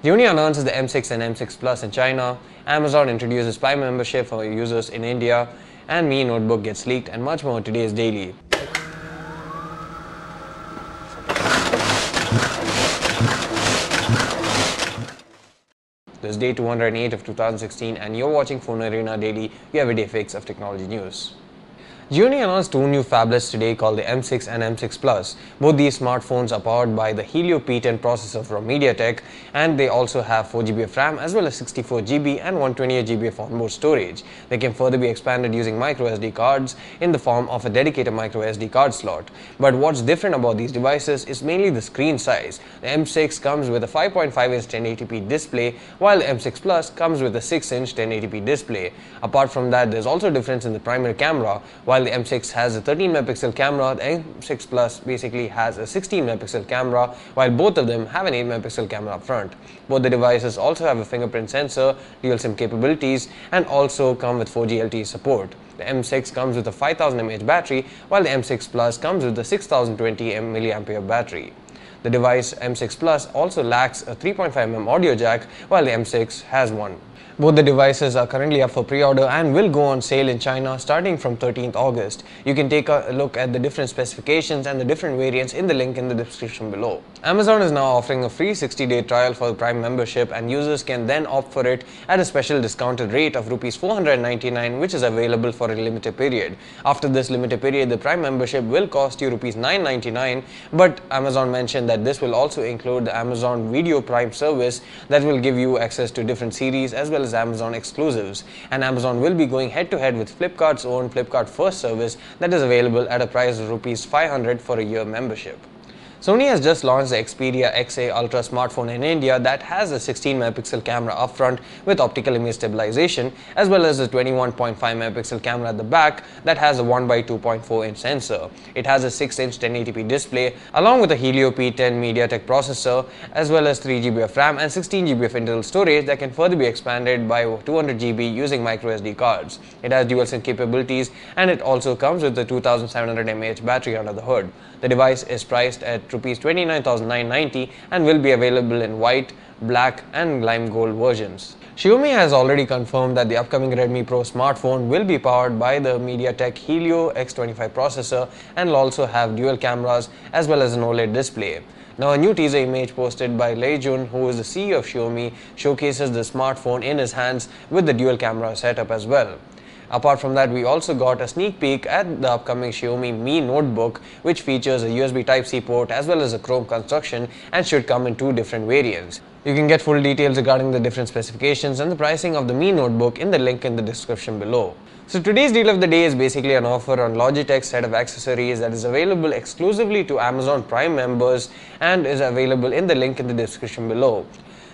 Gionee announces the M6 and M6 Plus in China, Amazon introduces Prime membership for users in India, and Mi Notebook gets leaked and much more. Today's daily. This is day 208 of 2016 and you're watching FoneArena Daily, your everyday fix of technology news. Gionee announced two new phablets today called the M6 and M6 Plus. Both these smartphones are powered by the Helio P10 processor from MediaTek and they also have 4GB of RAM as well as 64GB and 128GB of onboard storage. They can further be expanded using micro SD cards in the form of a dedicated micro SD card slot. But what's different about these devices is mainly the screen size. The M6 comes with a 5.5 inch 1080p display while the M6 Plus comes with a 6 inch 1080p display. Apart from that, there's also a difference in the primary camera. While while the M6 has a 13 megapixel camera, the M6 Plus basically has a 16 megapixel camera, while both of them have an 8 megapixel camera up front. Both the devices also have a fingerprint sensor, dual SIM capabilities, and also come with 4G LTE support. The M6 comes with a 5000 mAh battery, while the M6 Plus comes with a 6020 mAh battery. The device M6 Plus also lacks a 3.5mm audio jack, while the M6 has one. Both the devices are currently up for pre-order and will go on sale in China starting from 13th August. You can take a look at the different specifications and the different variants in the link in the description below. Amazon is now offering a free 60-day trial for Prime membership and users can then opt for it at a special discounted rate of rupees 499 which is available for a limited period. After this limited period, the Prime membership will cost you rupees 999 but Amazon mentioned that this will also include the Amazon Video Prime service that will give you access to different series as well as Amazon exclusives. And Amazon will be going head to head with Flipkart's own Flipkart First service that is available at a price of Rs 500 for a year membership. Sony has just launched the Xperia XA Ultra smartphone in India that has a 16 megapixel camera up front with optical image stabilization as well as a 21.5 megapixel camera at the back that has a 1 by 2.4 inch sensor. It has a 6 inch 1080p display along with a Helio P10 MediaTek processor as well as 3GB of RAM and 16GB of internal storage that can further be expanded by 200GB using microSD cards. It has dual SIM capabilities and it also comes with a 2700 mAh battery under the hood. The device is priced at rupees 29,990 and will be available in white, black and lime gold versions. Xiaomi has already confirmed that the upcoming Redmi Pro smartphone will be powered by the MediaTek Helio X25 processor and will also have dual cameras as well as an OLED display. Now, a new teaser image posted by Lei Jun, who is the CEO of Xiaomi, showcases the smartphone in his hands with the dual camera setup as well. Apart from that, we also got a sneak peek at the upcoming Xiaomi Mi Notebook, which features a USB Type-C port as well as a chrome construction and should come in two different variants. You can get full details regarding the different specifications and the pricing of the Mi Notebook in the link in the description below. So today's deal of the day is basically an offer on Logitech set of accessories that is available exclusively to Amazon Prime members and is available in the link in the description below.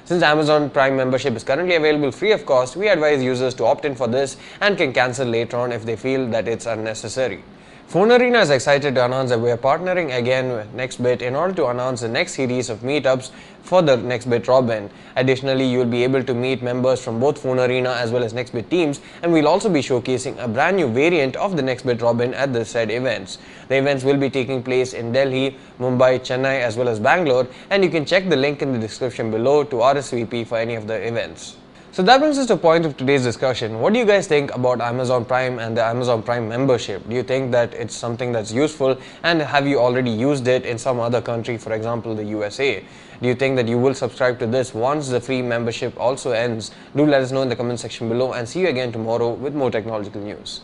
Since Amazon Prime membership is currently available free of cost, we advise users to opt in for this and can cancel later on if they feel that it's unnecessary. FoneArena is excited to announce that we are partnering again with NextBit in order to announce the next series of meetups for the NextBit Robin. Additionally, you will be able to meet members from both FoneArena as well as NextBit teams and we'll also be showcasing a brand new variant of the NextBit Robin at the said events. The events will be taking place in Delhi, Mumbai, Chennai as well as Bangalore and you can check the link in the description below to RSVP for any of the events. So that brings us to the point of today's discussion. What do you guys think about Amazon Prime and the Amazon Prime membership? Do you think that it's something that's useful and have you already used it in some other country, for example, the USA? Do you think that you will subscribe to this once the free membership also ends? Do let us know in the comment section below and see you again tomorrow with more technological news.